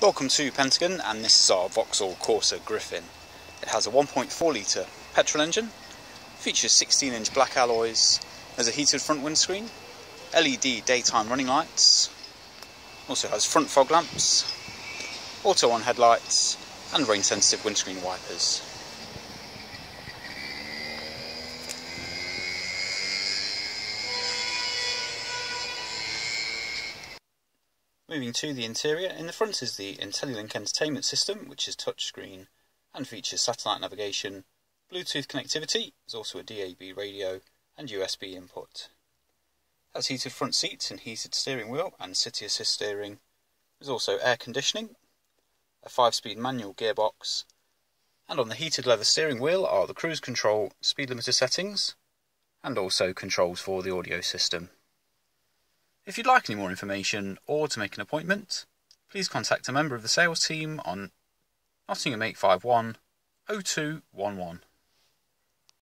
Welcome to Pentagon and this is our Vauxhall Corsa Griffin. It has a 1.4 litre petrol engine, features 16 inch black alloys, has a heated front windscreen, LED daytime running lights, also has front fog lamps, auto on headlights and rain sensitive windscreen wipers. Moving to the interior, in the front is the IntelliLink entertainment system, which is touchscreen and features satellite navigation, Bluetooth connectivity, there's also a DAB radio and USB input. Has heated front seats and heated steering wheel and city assist steering. There's also air conditioning, a 5-speed manual gearbox, and on the heated leather steering wheel are the cruise control speed limiter settings and also controls for the audio system. If you'd like any more information or to make an appointment, please contact a member of the sales team on Nottingham 851 0211.